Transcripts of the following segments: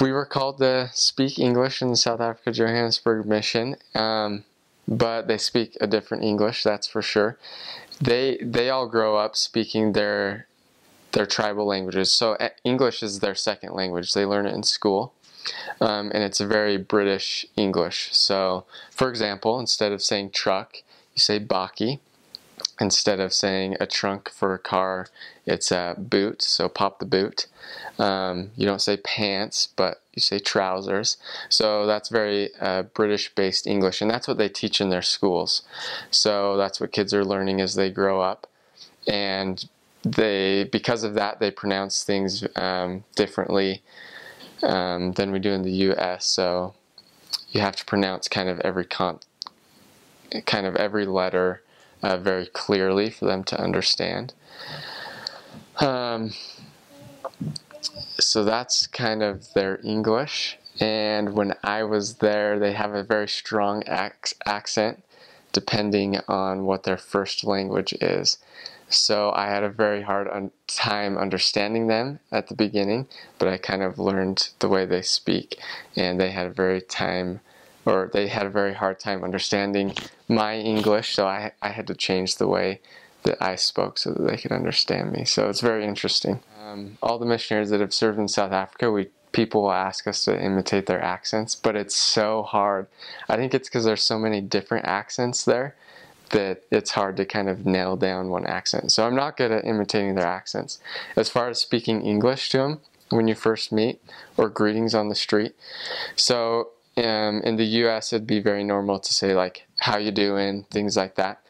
We were called to speak English in the South Africa Johannesburg mission, um, but they speak a different English, that's for sure. They they all grow up speaking their their tribal languages. So English is their second language. They learn it in school. Um, and it's a very British English. So, for example, instead of saying truck, you say bakkie instead of saying a trunk for a car, it's a boot, so pop the boot. Um, you don't say pants, but you say trousers. So that's very uh, British based English, and that's what they teach in their schools. So that's what kids are learning as they grow up. And they, because of that, they pronounce things um, differently um, than we do in the US. So you have to pronounce kind of every con kind of every letter uh, very clearly for them to understand. Um, so that's kind of their English. And when I was there, they have a very strong ac accent depending on what their first language is. So I had a very hard un time understanding them at the beginning, but I kind of learned the way they speak, and they had a very time or they had a very hard time understanding my English, so I, I had to change the way that I spoke so that they could understand me. So it's very interesting. Um, all the missionaries that have served in South Africa, we people will ask us to imitate their accents, but it's so hard. I think it's because there's so many different accents there that it's hard to kind of nail down one accent. So I'm not good at imitating their accents. As far as speaking English to them when you first meet or greetings on the street. So um, in the U.S., it'd be very normal to say like "How you doing?" things like that.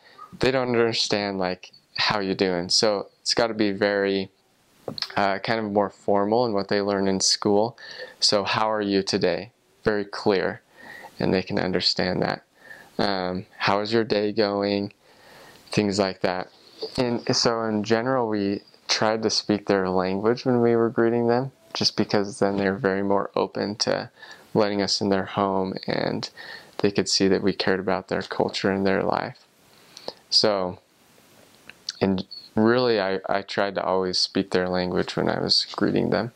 They don't understand like "How you doing?" So it's got to be very uh, kind of more formal in what they learn in school. So "How are you today?" Very clear, and they can understand that. Um, how is your day going? Things like that. And so in general, we tried to speak their language when we were greeting them, just because then they're very more open to letting us in their home and they could see that we cared about their culture and their life. So, and really, I, I tried to always speak their language when I was greeting them.